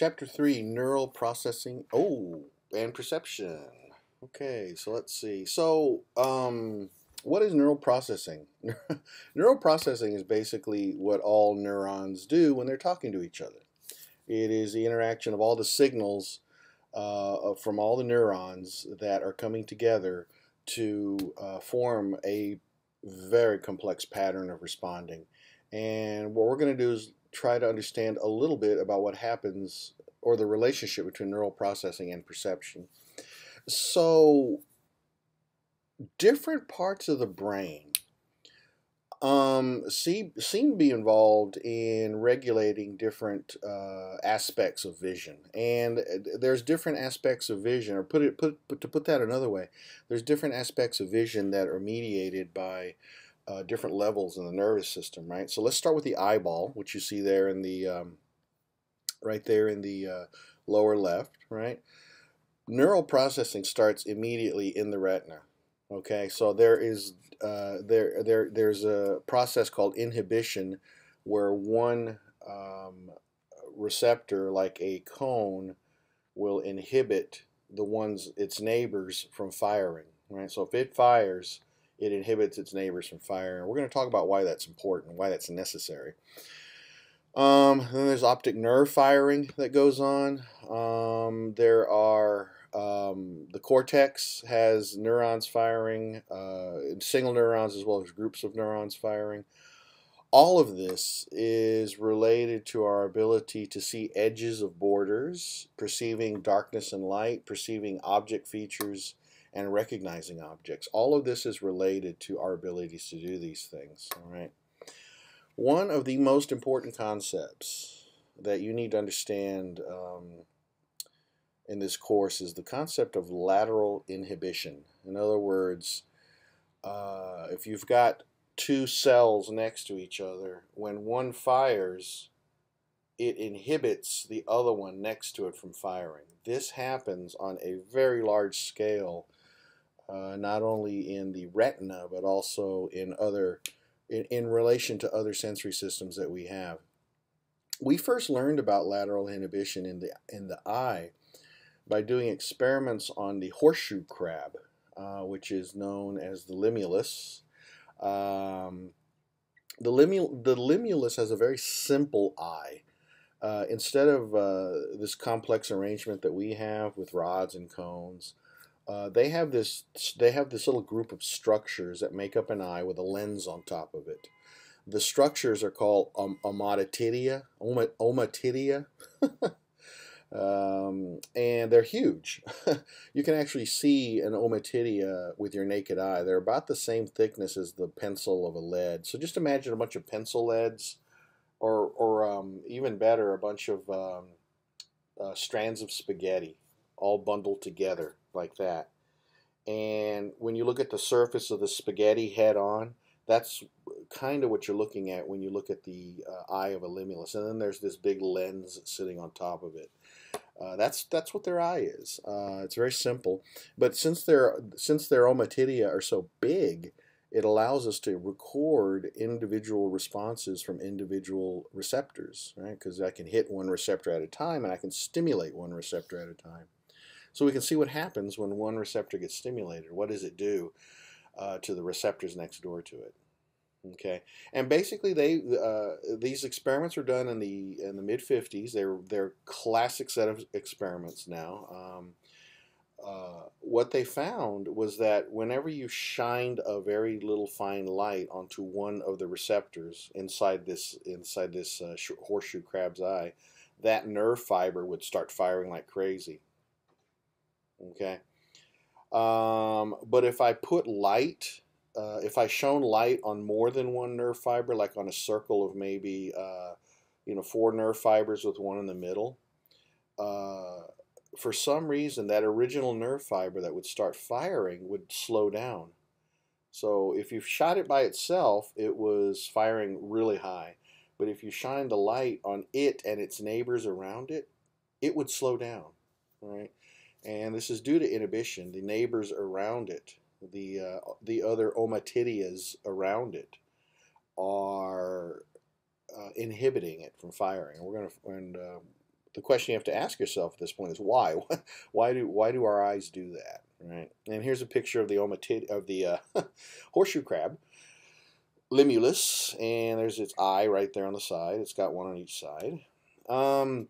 Chapter 3 Neural Processing. Oh, and Perception. Okay, so let's see. So, um, what is neural processing? neural processing is basically what all neurons do when they're talking to each other. It is the interaction of all the signals uh, from all the neurons that are coming together to uh, form a very complex pattern of responding. And what we're going to do is try to understand a little bit about what happens or the relationship between neural processing and perception. So, different parts of the brain um, see, seem to be involved in regulating different uh, aspects of vision, and uh, there's different aspects of vision, or put it put, put to put that another way, there's different aspects of vision that are mediated by uh, different levels in the nervous system, right? So let's start with the eyeball, which you see there in the um, right there in the uh, lower left, right? Neural processing starts immediately in the retina. Okay, so there is uh, there there there's a process called inhibition, where one um, receptor, like a cone, will inhibit the ones its neighbors from firing. Right, so if it fires, it inhibits its neighbors from firing. We're going to talk about why that's important, why that's necessary. Um, then there's optic nerve firing that goes on. Um, there are um, the cortex has neurons firing, uh, single neurons as well as groups of neurons firing. All of this is related to our ability to see edges of borders, perceiving darkness and light, perceiving object features, and recognizing objects. All of this is related to our abilities to do these things. All right. One of the most important concepts that you need to understand um, in this course is the concept of lateral inhibition. In other words, uh, if you've got two cells next to each other, when one fires, it inhibits the other one next to it from firing. This happens on a very large scale, uh, not only in the retina, but also in other, in, in relation to other sensory systems that we have. We first learned about lateral inhibition in the, in the eye by doing experiments on the horseshoe crab, uh, which is known as the limulus. Um, the, limul the limulus has a very simple eye. Uh, instead of uh, this complex arrangement that we have with rods and cones, uh, they have this they have this little group of structures that make up an eye with a lens on top of it. The structures are called um, ommatidia, ommatidia. um, and they're huge. you can actually see an ommatidia with your naked eye. They're about the same thickness as the pencil of a lead. So just imagine a bunch of pencil leads, or, or um, even better, a bunch of um, uh, strands of spaghetti all bundled together like that. And when you look at the surface of the spaghetti head on, that's kind of what you're looking at when you look at the uh, eye of a limulus. And then there's this big lens sitting on top of it. Uh, that's that's what their eye is. Uh, it's very simple, but since their since their ommatidia are so big, it allows us to record individual responses from individual receptors, right? Because I can hit one receptor at a time, and I can stimulate one receptor at a time. So we can see what happens when one receptor gets stimulated. What does it do uh, to the receptors next door to it? Okay, and basically they uh, these experiments were done in the in the mid 50s. They're they're classic set of experiments now. Um, uh, what they found was that whenever you shined a very little fine light onto one of the receptors inside this inside this uh, horseshoe crab's eye, that nerve fiber would start firing like crazy. Okay, um, but if I put light uh, if I shone light on more than one nerve fiber, like on a circle of maybe uh, you know four nerve fibers with one in the middle, uh, for some reason that original nerve fiber that would start firing would slow down. So if you shot it by itself, it was firing really high. But if you shined a light on it and its neighbors around it, it would slow down, right? And this is due to inhibition. The neighbors around it the uh, the other ommatidias around it are uh, inhibiting it from firing. We're going to and uh, the question you have to ask yourself at this point is why? why do why do our eyes do that? Right. And here's a picture of the omatid of the uh, horseshoe crab, limulus, and there's its eye right there on the side. It's got one on each side. Um,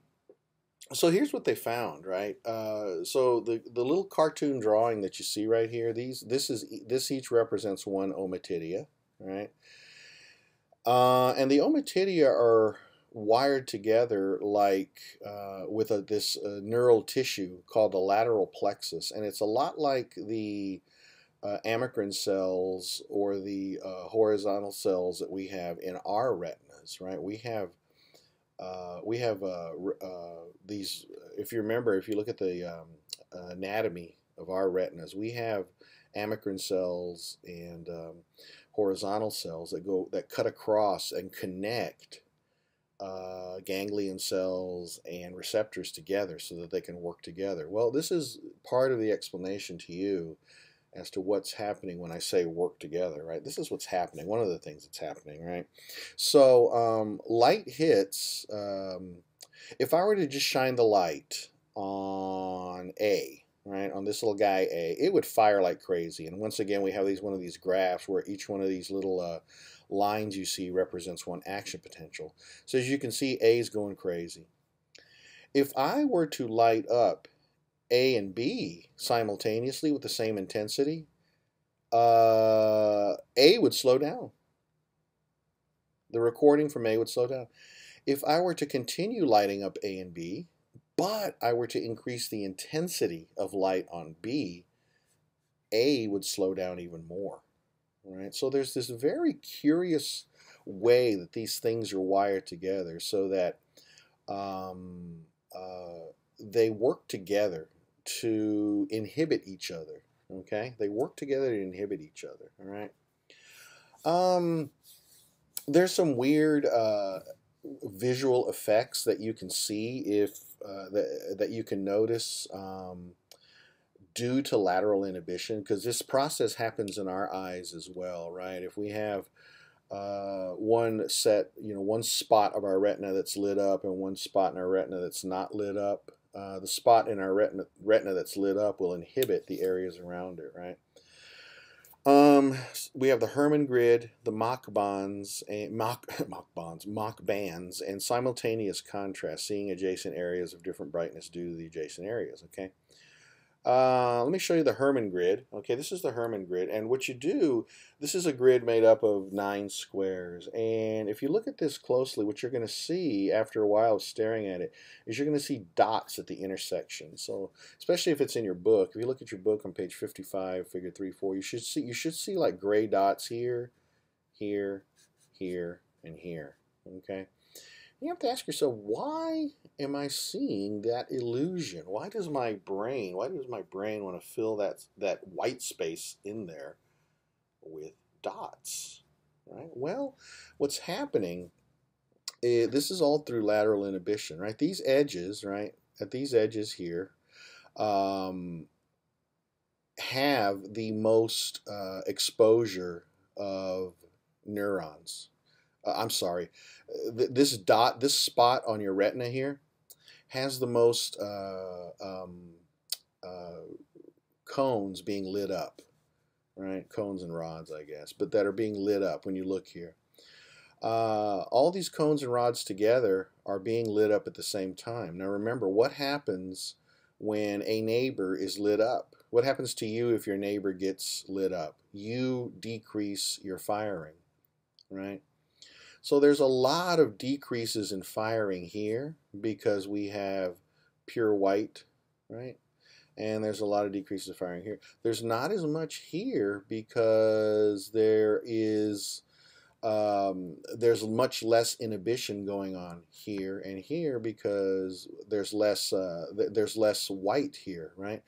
so here's what they found, right? Uh, so the the little cartoon drawing that you see right here, these this is this each represents one ommatidia, right? Uh, and the ommatidia are wired together like uh, with a, this uh, neural tissue called the lateral plexus, and it's a lot like the uh, amacrine cells or the uh, horizontal cells that we have in our retinas. Right? We have uh, we have uh, these. If you remember, if you look at the um, anatomy of our retinas, we have amacrine cells and um, horizontal cells that go that cut across and connect uh, ganglion cells and receptors together so that they can work together. Well, this is part of the explanation to you as to what's happening when I say work together, right? This is what's happening, one of the things that's happening, right? So, um, light hits, um, if I were to just shine the light on A, right, on this little guy A, it would fire like crazy. And once again, we have these one of these graphs where each one of these little uh, lines you see represents one action potential. So as you can see, A is going crazy. If I were to light up A and B simultaneously with the same intensity, uh, A would slow down. The recording from A would slow down. If I were to continue lighting up A and B, but I were to increase the intensity of light on B, A would slow down even more. Right? So there's this very curious way that these things are wired together so that um, uh, they work together to inhibit each other. Okay, they work together to inhibit each other. All right. Um, there's some weird uh, visual effects that you can see if uh, that that you can notice. Um, due to lateral inhibition because this process happens in our eyes as well, right? If we have uh, one set, you know, one spot of our retina that's lit up and one spot in our retina that's not lit up, uh, the spot in our retina, retina that's lit up will inhibit the areas around it, right? Um, we have the Hermann grid, the Mach bonds, and Mach, Mach bonds, Mach bands, and simultaneous contrast, seeing adjacent areas of different brightness due to the adjacent areas. Okay, uh, let me show you the Hermann grid. Okay, this is the Hermann grid, and what you do, this is a grid made up of nine squares, and if you look at this closely, what you're going to see after a while of staring at it is you're going to see dots at the intersection. So, especially if it's in your book, if you look at your book on page 55, figure 3, 4, you should see you should see like gray dots here, here, here, and here. Okay, you have to ask yourself, why am I seeing that illusion? Why does my brain, why does my brain want to fill that, that white space in there with dots? Right? Well, what's happening is, this is all through lateral inhibition, right? These edges, right, at these edges here, um, have the most uh, exposure of neurons. Uh, I'm sorry, th this dot, this spot on your retina here has the most uh, um, uh, cones being lit up, right? Cones and rods, I guess, but that are being lit up when you look here. Uh, all these cones and rods together are being lit up at the same time. Now remember, what happens when a neighbor is lit up? What happens to you if your neighbor gets lit up? You decrease your firing, right? So there's a lot of decreases in firing here because we have pure white, right? And there's a lot of decreases in firing here. There's not as much here because there is um, there's much less inhibition going on here and here because there's less uh, th there's less white here, right?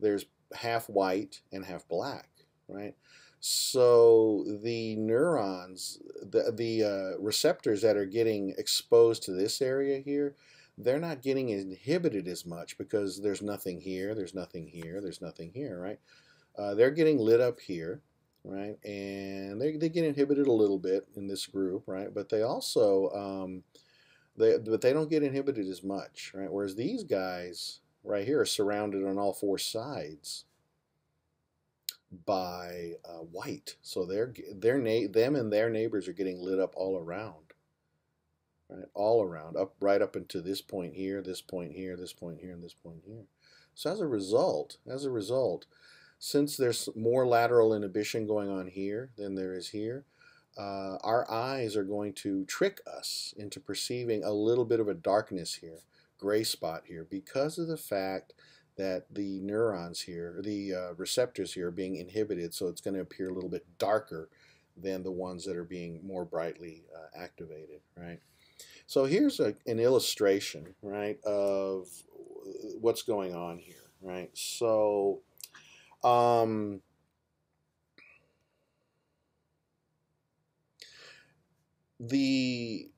There's half white and half black, right? So the neurons, the, the uh, receptors that are getting exposed to this area here, they're not getting inhibited as much because there's nothing here, there's nothing here, there's nothing here, right? Uh, they're getting lit up here, right? And they, they get inhibited a little bit in this group, right? But they also, um, They, but they don't get inhibited as much, right? Whereas these guys right here are surrounded on all four sides by uh, white. So they're, they're them and their neighbors are getting lit up all around, right? All around, up right up into this point here, this point here, this point here, and this point here. So as a result, as a result, since there's more lateral inhibition going on here than there is here, uh, our eyes are going to trick us into perceiving a little bit of a darkness here, gray spot here, because of the fact that the neurons here, the uh, receptors here are being inhibited, so it's going to appear a little bit darker than the ones that are being more brightly uh, activated, right? So here's a, an illustration, right, of what's going on here, right? So, um, the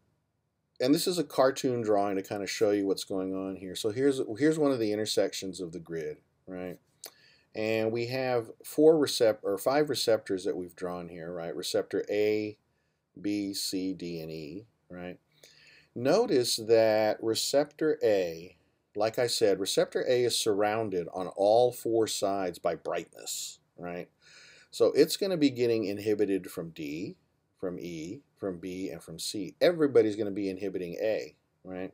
and this is a cartoon drawing to kind of show you what's going on here. So here's here's one of the intersections of the grid, right? And we have four recept or five receptors that we've drawn here, right? Receptor A, B, C, D, and E, right? Notice that receptor A, like I said, receptor A is surrounded on all four sides by brightness, right? So it's going to be getting inhibited from D, from E, from B, and from C. Everybody's going to be inhibiting A, right?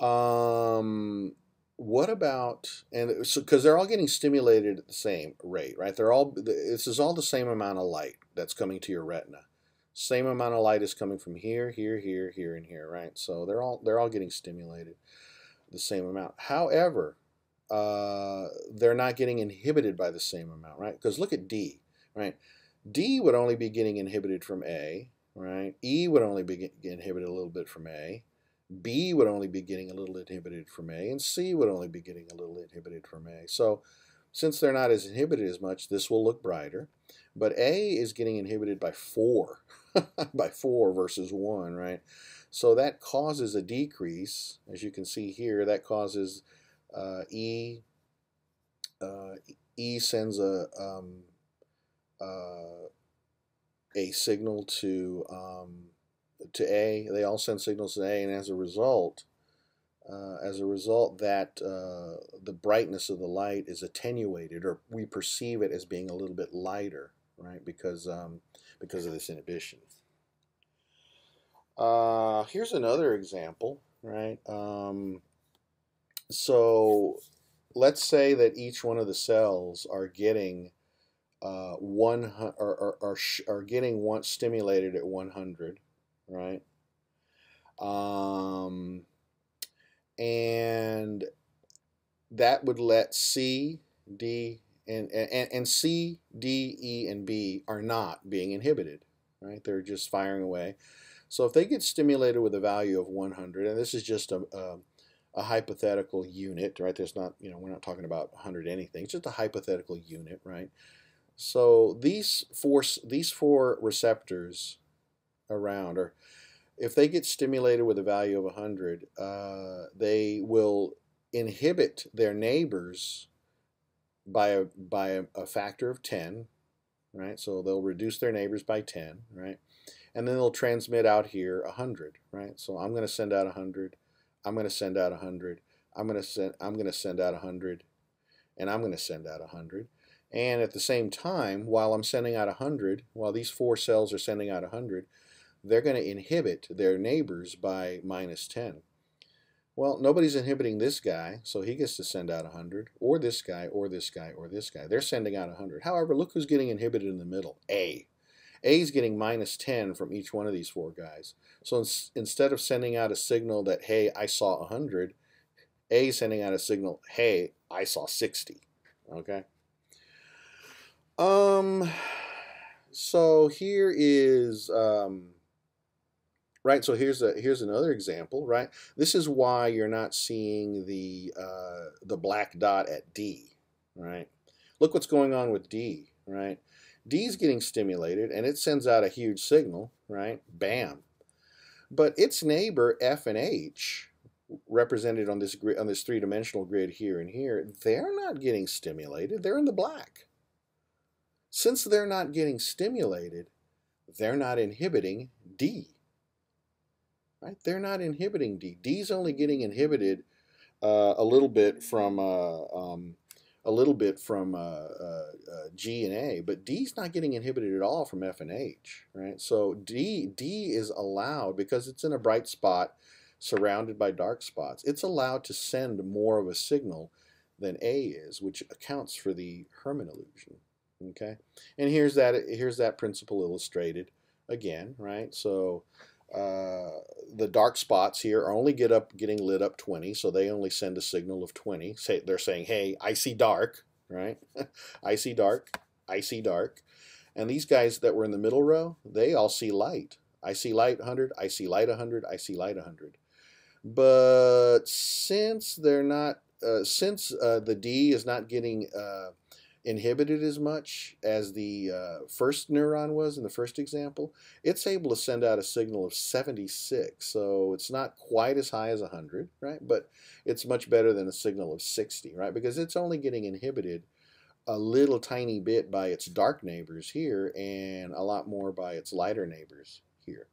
Um, what about and so because they're all getting stimulated at the same rate, right? They're all this is all the same amount of light that's coming to your retina. Same amount of light is coming from here, here, here, here, and here, right? So they're all they're all getting stimulated the same amount. However, uh, they're not getting inhibited by the same amount, right? Because look at D, right? D would only be getting inhibited from A, right? E would only be get, inhibited a little bit from A. B would only be getting a little inhibited from A, and C would only be getting a little inhibited from A. So since they're not as inhibited as much, this will look brighter. But A is getting inhibited by 4, by 4 versus 1, right? So that causes a decrease. As you can see here, that causes uh, E, uh, E sends a, um, uh, a signal to um, to A. They all send signals to A, and as a result, uh, as a result, that uh, the brightness of the light is attenuated, or we perceive it as being a little bit lighter, right? Because um, because of this inhibition. Uh, here's another example, right? Um, so let's say that each one of the cells are getting uh, one or, or, are getting one stimulated at 100, right? Um, and that would let C, D, and, and, and C, D, E, and B are not being inhibited, right? They're just firing away. So if they get stimulated with a value of 100, and this is just a, a, a hypothetical unit, right? There's not, you know, we're not talking about 100 anything. It's just a hypothetical unit, right? So these four these four receptors around, or if they get stimulated with a value of 100, uh, they will inhibit their neighbors by a by a, a, factor of 10, right? So they'll reduce their neighbors by 10, right? And then they'll transmit out here 100, right? So I'm going to send out 100, I'm going to send out 100, I'm going to send I'm going to send out 100, and I'm going to send out 100. And at the same time, while I'm sending out 100, while these four cells are sending out 100, they're going to inhibit their neighbors by minus 10. Well, nobody's inhibiting this guy, so he gets to send out 100, or this guy, or this guy, or this guy. They're sending out 100. However, look who's getting inhibited in the middle, A. A is getting minus 10 from each one of these four guys. So ins instead of sending out a signal that, hey, I saw 100, A is sending out a signal, hey, I saw 60. Okay? Um, so here is, um, right, so here's a, here's another example, right? This is why you're not seeing the, uh, the black dot at D, right? Look what's going on with D, right? D is getting stimulated and it sends out a huge signal, right? Bam. But its neighbor F and H, represented on this on this three-dimensional grid here and here, they're not getting stimulated. They're in the black. Since they're not getting stimulated, they're not inhibiting D. right? They're not inhibiting D. D's only getting inhibited uh, a little bit from uh, um, a little bit from uh, uh, uh, G and A, but D's not getting inhibited at all from F and H, right? So D D is allowed because it's in a bright spot surrounded by dark spots. It's allowed to send more of a signal than A is, which accounts for the Hermann illusion. Okay, and here's that here's that principle illustrated again, right? So uh, the dark spots here are only get up getting lit up 20, so they only send a signal of 20. Say they're saying, "Hey, I see dark," right? I see dark. I see dark. And these guys that were in the middle row, they all see light. I see light 100. I see light 100. I see light 100. But since they're not, uh, since uh, the D is not getting uh, inhibited as much as the uh, first neuron was in the first example, it's able to send out a signal of 76. So it's not quite as high as 100, right? But it's much better than a signal of 60, right? Because it's only getting inhibited a little tiny bit by its dark neighbors here and a lot more by its lighter neighbors here.